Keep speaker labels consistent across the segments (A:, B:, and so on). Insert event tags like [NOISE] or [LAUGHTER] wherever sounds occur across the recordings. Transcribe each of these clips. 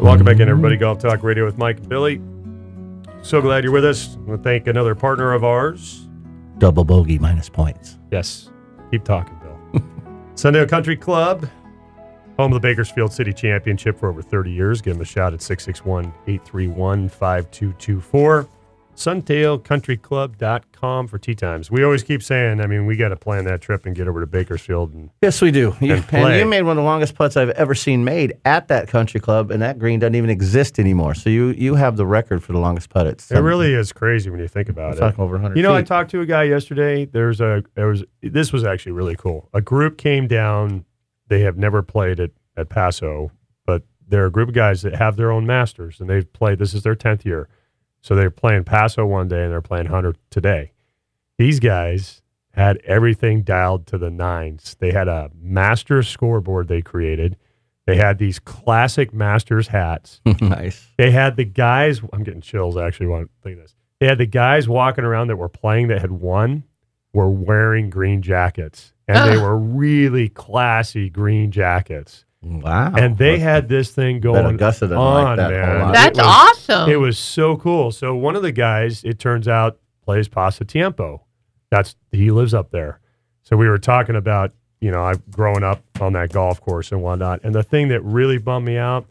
A: Welcome back in, everybody. Golf Talk Radio with Mike and Billy. So glad you're with us. I want to thank another partner of ours.
B: Double bogey minus points.
A: Yes. Keep talking, Bill. [LAUGHS] Sundale Country Club, home of the Bakersfield City Championship for over 30 years. Give them a shout at 661 831 5224. SundaleCountryClub.com for tee times. We always keep saying, I mean, we got to plan that trip and get over to Bakersfield. And
B: Yes, we do. You,
A: And
B: and you made one of the longest putts I've ever seen made at that country club, and that green doesn't even exist anymore. So you you have the record for the longest putt. It's
A: it really is crazy when you think about it.
B: over 100
A: You know, I talked to a guy yesterday. There's a there was this was actually really cool. A group came down. They have never played at at Paso, but they're a group of guys that have their own masters, and they've played. This is their tenth year, so they're playing Paso one day and they're playing Hunter today. These guys had everything dialed to the nines. They had a master scoreboard they created. They had these classic masters hats. [LAUGHS]
B: nice.
A: They had the guys. I'm getting chills actually when I think of this. They had the guys walking around that were playing that had won were wearing green jackets, and they [GASPS] were really classy green jackets.
B: Wow.
A: and they had this thing going
B: Augusta
A: on,
B: like that
A: man.
C: That's
A: it was,
C: awesome.
A: It was so cool. So one of the guys, it turns out, plays Pasatiempo. That's he lives up there. So we were talking about, you know, I've grown up on that golf course and whatnot. And the thing that really bummed me out,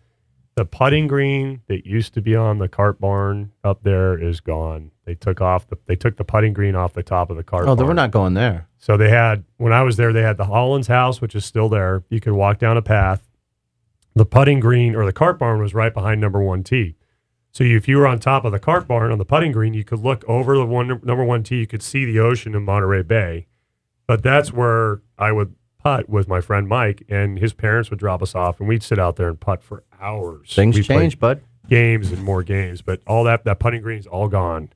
A: the putting green that used to be on the cart barn up there is gone. They took off the they took the putting green off the top of the cart.
B: Oh, then
A: barn.
B: we're not going there.
A: So they had when I was there, they had the Hollins house, which is still there. You could walk down a path. The putting green or the cart barn was right behind number one tee. So you, if you were on top of the cart barn on the putting green, you could look over the one number one tee. You could see the ocean in Monterey Bay. But that's where I would putt with my friend Mike, and his parents would drop us off, and we'd sit out there and putt for hours.
B: Things
A: We
B: change, bud.
A: games and more games, but all that that putting green's all gone.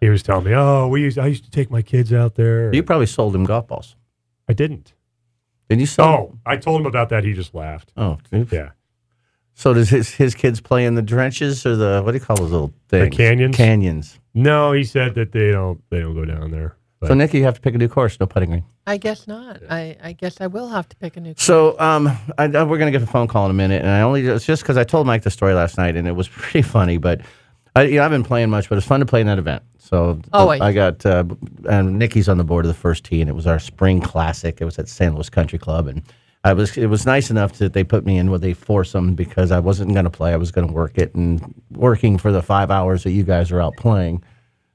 A: He was telling me, "Oh, we used I used to take my kids out there."
B: You probably sold him golf balls.
A: I didn't.
B: Did you sell?
A: Oh, I told him about that. He just laughed.
B: Oh, dude.
A: Yeah.
B: So does his his kids play in the drenches or the what do you call those little things?
A: The canyons?
B: Canyons.
A: No, he said that they don't they don't go down there. But
B: So Nicky, you have to pick a new course. No putting green.
C: I guess not. I, I guess I will have to pick a new. Course.
B: So um, I, I- we're gonna get a phone call in a minute, and I only it's just because I told Mike the story last night, and it was [LAUGHS] pretty funny. But I, you know, I've been playing much, but it's fun to play in that event. So
C: Always.
B: I got uh, and Nicki's on the board of the first tee, and it was our spring classic. It was at San Luis Country Club, and I was it was nice enough that they put me in with a foursome because I wasn't gonna play. I was gonna work it, and working for the five hours that you guys are out playing,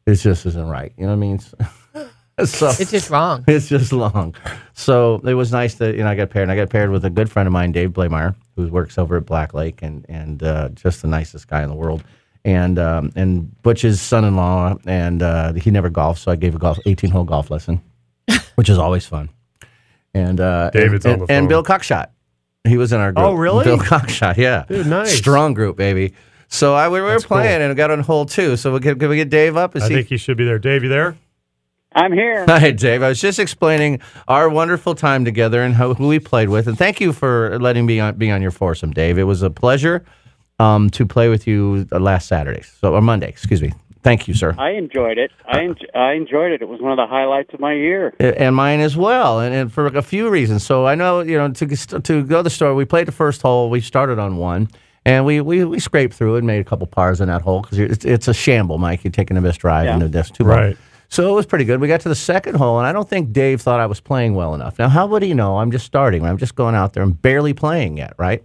B: it just isn't right. You know what I mean? [LAUGHS] so
C: It's just wrong.
B: it's just long. So it was nice that you know I got paired. And I got paired with a good friend of mine, Dave Blameyer, who works over at Black Lake, and and uh, just the nicest guy in the world. And um, and Butch's son-in-law, and uh, he never golfed, so I gave a golf 18-hole golf lesson, [LAUGHS] which is always fun. And uh,
A: David's
B: and,
A: on the phone.
B: and Bill Cockshot, he was in our group.
A: Oh, really?
B: Bill Cockshot, yeah,
A: Dude, nice.
B: strong group, baby. So I we were
A: That's cool.
B: playing and got on hole two. So we can, can we get Dave up? Is
A: I
B: he-
A: think he should be there. Dave, you there?
D: I'm here. [LAUGHS]
B: Hi, Dave. I was just explaining our wonderful time together and how, who we played with. And thank you for letting me on, be on your foursome, Dave. It was a pleasure um, to play with you uh, last Saturday, so or Monday, excuse me. Thank you, sir.
D: I enjoyed it. I, en- I enjoyed it. It was one of the highlights of my year.
B: And mine as well, and, and for a few reasons. So I know, you know, to to go to the store, we played the first hole. We started on one, and we we, we scraped through and made a couple pars in that hole because it's, it's a shamble, Mike. You're taking a missed drive
D: Yeah.
B: into this two ball.
A: Right.
B: So it was pretty good. We got to the second hole, and I don't think Dave thought I was playing well enough. Now, how would he know? I'm just starting. I'm just going out there. I'm barely playing yet, right?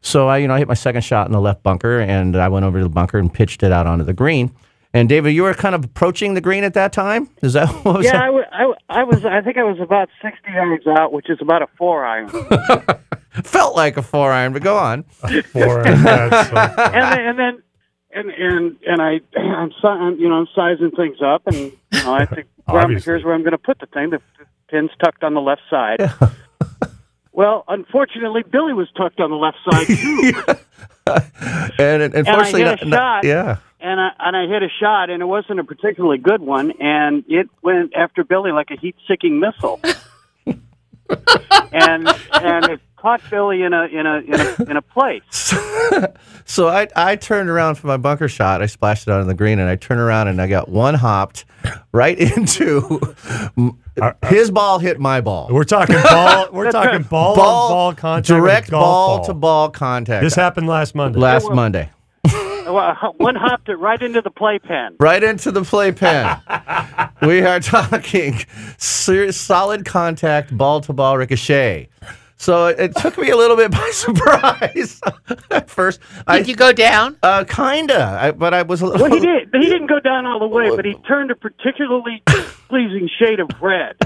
B: So I, you know, I hit my second shot in the left bunker, and I went over to the bunker and pitched it out onto the green. And David, you were kind of approaching the green at that time. Is that [LAUGHS] what was
D: Yeah,
B: that?
D: I, w- I, w- I was. I think I was about sixty yards out, which is about a four iron. [LAUGHS]
B: Felt like a four iron, but go on.
A: Four. [LAUGHS] that's so
D: and then, and then, and and and I, [CLEARS THROAT] I'm, si- I'm, you know, I'm sizing things up, and you know, I think where I'm, here's where I'm going to put the thing. The, the pin's tucked on the left side. Well, unfortunately, Billy was tucked on the left side [LAUGHS] too.
B: And, and unfortunately,
D: hit a
B: not- not- yeah.
D: and I and I hit a shot, and it wasn't a particularly good one, and it went after Billy like a heat-seeking missile. [LAUGHS] and and it, caught Billy in a in a in a, in a place. [LAUGHS]
B: So I, I turned around for my bunker shot. I splashed it out on the green, and I turned around and I got one hopped right [LAUGHS] into his ball hit my ball.
A: We're talking ball. [LAUGHS] We're talking ball,
B: Ball,
A: on ball contact.
B: direct
A: golf
B: ball, to ball contact.
A: This happened last Monday.
B: last
D: It was-
B: Monday.
D: Well, One hopped it right into the playpen.
B: Right into the playpen. we are talking serious, solid contact, ball to ball ricochet. So it, it took me a little bit by [LAUGHS] surprise at first. I,
C: Did you go down?
B: uh, kinda, I, but I was a little.
D: Well, he did. He didn't go down all the way, but he turned a particularly pleasing shade of red.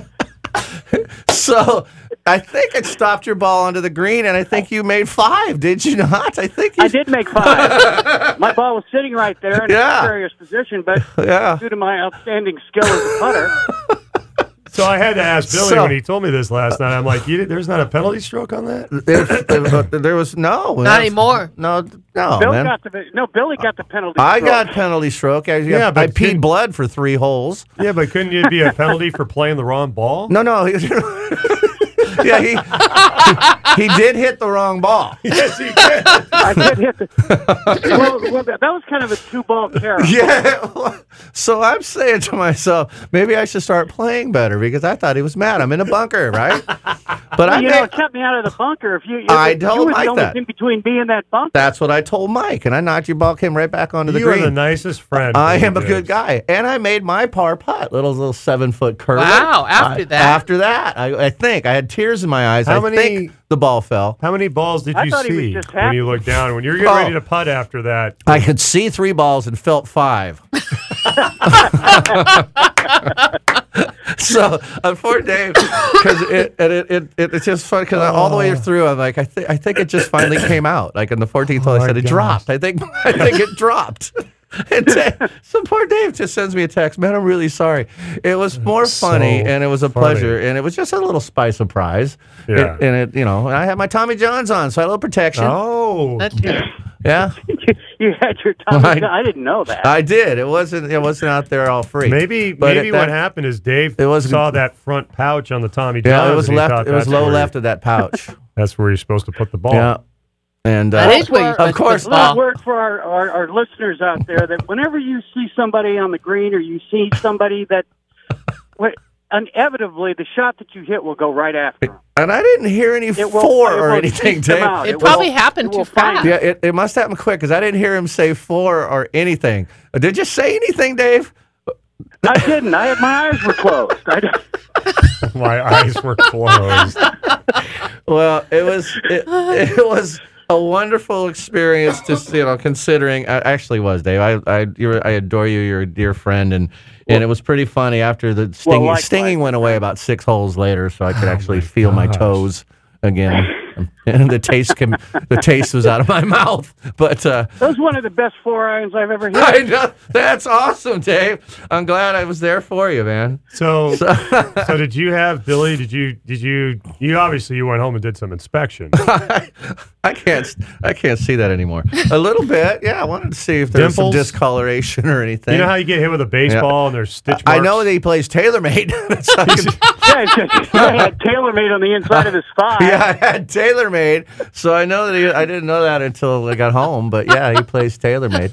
D: [LAUGHS]
B: So I think it stopped your ball onto the green, and I think you made five. Did you not? I think you
D: I did make five. [LAUGHS] My ball was sitting right there in
B: Yeah.
D: a precarious position, but
B: Yeah.
D: due to my outstanding skill as a putter,
A: So I had to ask Billy
B: So-
A: when he told me this last night. I'm like, you, did- there's not a penalty stroke on that?
B: There, there- there was no,
C: Not anymore.
B: No, no,
D: Bill
B: man.
D: got the no. Billy got the penalty.
B: I
D: stroke.
B: got penalty stroke. I,
A: Yeah,
B: I
A: but
B: peed blood for three holes.
A: Yeah, but couldn't it be a penalty for playing the wrong ball?
B: No, no. [LAUGHS] [LAUGHS] he- yeah, he he did hit the wrong ball. [LAUGHS]
A: Yes, he did.
D: I did hit the. [LAUGHS] well, well, that was kind of a two ball carry.
B: Yeah. So I'm saying to myself, maybe I should start playing better because I thought he was mad. I'm in a bunker, right? But I
D: you know, it kept me out of the bunker. If you, if
B: I
D: you
B: told
D: was
B: Mike
D: the only
B: that.
D: thing between me and that bunker.
B: that's what I told Mike, and I knocked your ball came right back onto the
A: you are
B: green.
A: the nicest friend.
B: I
A: Billy
B: am a
A: Diggs.
B: good guy, and I made my par putt, little little seven foot curve.
C: Wow, after that.
B: after that, I, I think I had tears in my eyes.
A: How
B: I
A: many-
B: think the ball fell.
A: How many balls did
D: I
A: you
D: thought he was
A: see when you looked down? When you're getting
B: Oh.
A: ready to putt after that,
B: I could see three balls and felt five. [LAUGHS] so poor Dave, because it, it, it, it it's just fun because all the way oh. through I'm like I think I think it just finally came out. Like in the 14th hole, I
A: my
B: said it
A: oh
B: dropped. I think [LAUGHS] I think it dropped. [LAUGHS] And Dave, [LAUGHS] so poor Dave just sends me a text. Man, I'm really sorry. It was more
A: So
B: funny and it was a
A: funny.
B: pleasure and it was just a little spice surprise.
A: Yeah.
B: It- and it, you know, I had my Tommy Johns on, so I had a little protection.
A: oh,
C: That's good.
B: Yeah, [LAUGHS]
D: you had your Tommy
B: Right.
D: John. I didn't know that.
B: I did. It wasn't. It wasn't out there all free.
A: maybe
B: But
A: maybe
B: it-
A: what happened is Dave
B: It was-
A: saw that front pouch on the Tommy Johns.
B: Yeah, it was left. It was low
A: where-
B: left of that pouch.
A: That's where you're supposed to put the ball.
B: yeah, and
C: That
B: uh,
C: is where
D: Of
C: supposed to put
B: course.
C: the
D: Little word for our, our, our listeners out there that whenever you see somebody on the green or you see somebody that, wait, inevitably the shot that you hit will go right after 'em.
B: and I didn't hear any
D: It
B: four
D: will-
B: or anything. Dave.
D: out.
C: It
D: will-
C: probably happened
D: it will
C: too fast.
B: Yeah, it, it must happen quick because I didn't hear him say four or anything. Did you say anything, Dave?
D: I didn't. I had my eyes were closed. I, don't- [LAUGHS]
A: My eyes were closed.
B: Well, it was it, it was a wonderful experience. Just you know, considering I actually was Dave. I I you're, I adore you. You're a dear friend, and and it was pretty funny after the stinging
D: likewise,
B: stinging went away about six holes later, so I could oh actually feel my
A: gosh.
B: toes again, [LAUGHS] and the taste came, the taste was out of my [LAUGHS] mouth. But uh,
D: that was one of the best four irons I've ever hit.
B: I know that's awesome, Dave. I'm glad I was there for you, man. [LAUGHS]
A: So, so did you have Billy? Did you did you you obviously you went home and did some inspection? [LAUGHS]
B: I can't I can't see that anymore. A little bit, yeah. I wanted to see if there's some discoloration or anything.
A: You know how you get hit with a baseball and there's stitch marks.
B: I know that he plays TaylorMade. That's how I can-
D: Yeah, it's just, I had TaylorMade on the inside of his thigh.
B: yeah, I had TaylorMade, so I know that he, I didn't know that until I got home. But yeah, he plays TaylorMade.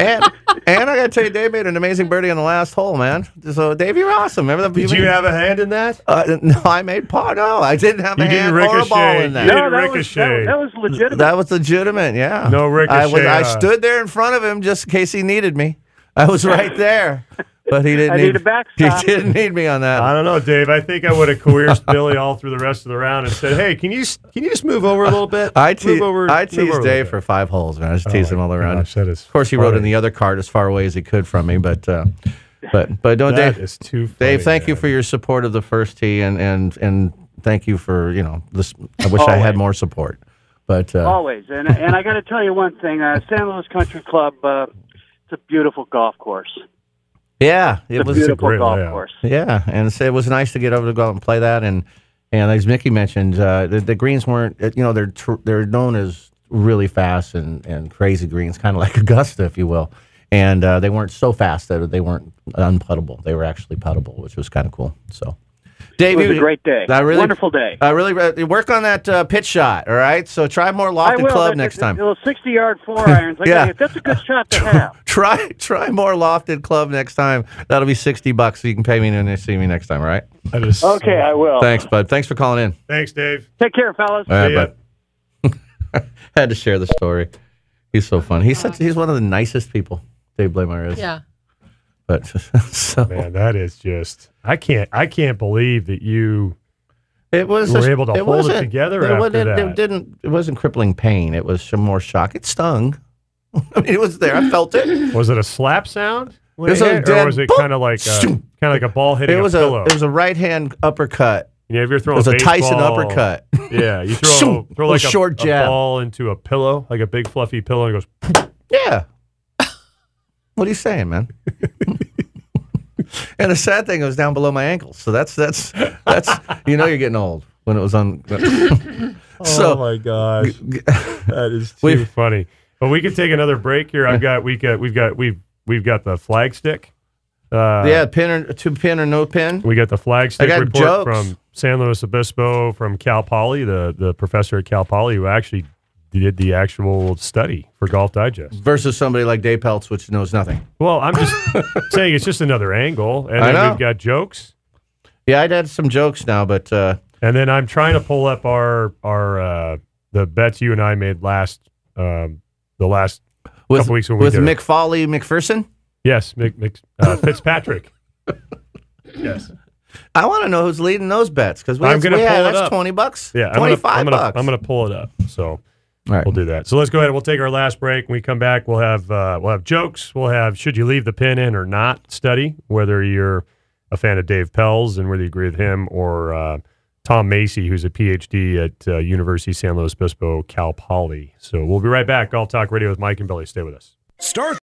B: And and I got to tell you, Dave made an amazing birdie on the last hole, man. So Dave, you're awesome. Remember the
A: Did you have a hand in that?
B: Uh, no, I made par. No, I didn't have
A: You
B: a
A: didn't
B: hand or a ball in that.
A: You
D: No,
A: didn't
D: that was, that,
A: ricochet.
D: was- that was legitimate.
B: That was legitimate, yeah.
A: No
B: I, was,
A: ricochet,
B: I
A: uh,
B: stood there in front of him just in case he needed me. I was right there, but he didn't
D: I
B: need,
D: need a backstop.
B: He didn't need me on that.
A: I don't know, Dave. I think I would have coerced Billy all through the rest of the round and said, "Hey, can you can you just move over a little bit?
B: I,
A: move
B: te-
A: over,
B: I teased
A: over
B: Dave for five holes, man. I just
A: Oh
B: teased him
A: my
B: all around.
A: gosh, that is
B: of course, he wrote in the other card as far away as he could from me, but uh, but but don't
A: That
B: Dave.
A: is too.
B: Dave,
A: funny,
B: thank you for your support of the first tee, and and and thank you for you know this. I wish I had more support, but uh,
D: Always. And and I got to tell you one thing. Uh, San Luis Country Club. Uh, it's a beautiful golf course.
B: Yeah, it was
D: a
A: great
D: golf
A: layout.
D: course.
B: Yeah, and so it was nice to get over to go out and play that. And and as Mickey mentioned, uh, the, the greens weren't. uh, You know, they're tr- they're known as really fast and, and crazy greens, kind of like [LAUGHS] Augusta, if you will. And uh, they weren't so fast that they weren't unputtable. They were actually puttable, which was kind of cool. So, Dave,
D: it was
B: you-
D: a great day.
B: I really-
D: Wonderful day.
B: I really work on that uh, pitch shot. All right, so try more
D: I
B: lofted
D: will.
B: club
D: The-
B: next
D: the-
B: time.
D: The little 60 yard four [LAUGHS] irons. Like,
B: Yeah.
D: hey, that's a good shot to have. [LAUGHS]
B: Try try more lofted club next time. That'll be sixty bucks. So you can pay me when you see me next time. All right.
A: That is
D: Okay, I will.
B: Thanks, bud. Thanks for calling in.
A: Thanks, Dave.
D: Take care, fellas.
B: All right,
A: See ya.
B: bud. [LAUGHS] Had to share the story. He's so fun. He's such. He's one of the nicest people. Dave Blameyer is.
C: Yeah.
B: But [LAUGHS] so
A: Man, that is just I can't I can't believe that you
B: it was.
A: were
B: a-
A: able to hold it together
B: It,
A: after
B: wasn't-
A: that.
B: it didn't. It wasn't crippling pain. It was some more shock. It stung. [LAUGHS] I mean, it was there. I felt it.
A: was it a slap sound? when
B: It was
A: it hit,
B: dead
A: or was it kind of like kind of like a ball hitting
B: It was
A: a pillow?
B: It was a right hand uppercut.
A: you know, if you're
B: It was a Tyson uppercut.
A: Yeah, you [LAUGHS] throw throw like a
B: short
A: a
B: jab.
A: ball into a pillow, like a big fluffy pillow, and it goes.
B: Yeah. What are you saying, man? [LAUGHS] and the sad thing, it was down below my ankles. So that's that's that's you know you're getting old when it was on. [LAUGHS] so
A: oh my gosh, [LAUGHS] that is too funny. But we could take another break here. I've got we got we've got we've we've got the flag stick. Uh,
B: yeah, pin or two pin or no pin.
A: We got the flag stick report
B: jokes.
A: from San Luis Obispo from Cal Poly, the, the professor at Cal Poly who actually did the actual study for Golf Digest.
B: Versus somebody like Dave Pelz, which knows nothing.
A: Well, I'm just [LAUGHS] saying it's just another angle. And
B: I
A: then
B: know.
A: we've got jokes.
B: Yeah, I'd had some jokes now, but uh,
A: And then I'm trying to pull up our our uh, the bets you and I made last um, the last
B: with
A: Couple weeks when we
B: with
A: did it.
B: Mick Foley McPherson,
A: yes Mick, Mick, uh, [LAUGHS] Fitzpatrick. yes.
B: I want to know who's leading those bets because we,
A: I'm gonna
B: we had-
A: pull it
B: that's
A: up.
B: twenty bucks.
A: Yeah, I'm
B: twenty
A: gonna,
B: five
A: I'm gonna,
B: bucks.
A: I'm gonna pull it up. So
B: All right.
A: we'll do that. So let's go ahead. and We'll take our last break. When we come back, we'll have uh, we'll have jokes. We'll have should you leave the pin in or not study. Whether you're a fan of Dave Pelz and whether you agree with him or uh, Tom Macy, who's a PhD at uh, University of San Luis Obispo, Cal Poly. So we'll be right back. Golf Talk Radio with Mike and Billy. Stay with us.
E: Start